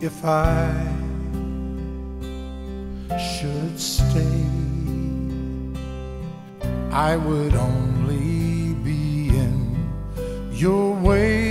if I should stay, I would only be in your way.